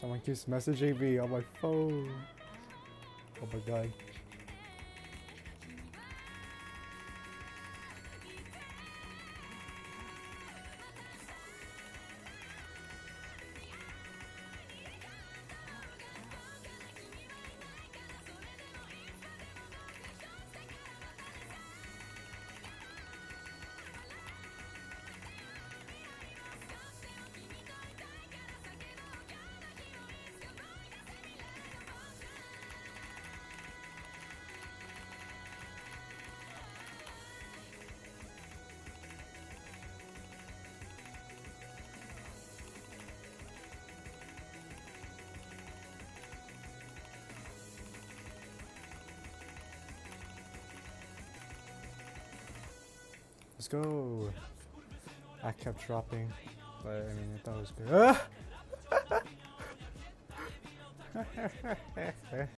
Someone keeps messaging me on my phone. Oh my god. Let's go. I kept dropping, but I mean, I thought it was good.